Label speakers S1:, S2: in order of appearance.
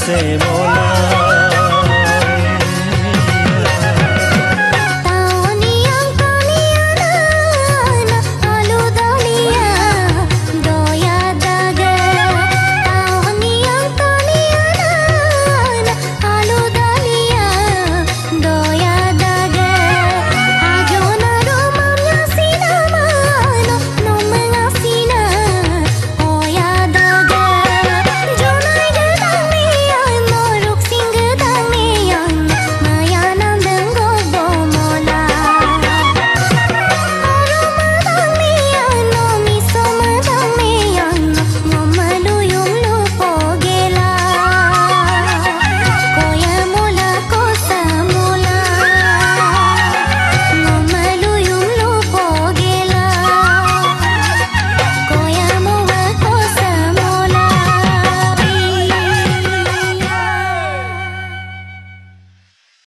S1: hacemos nada.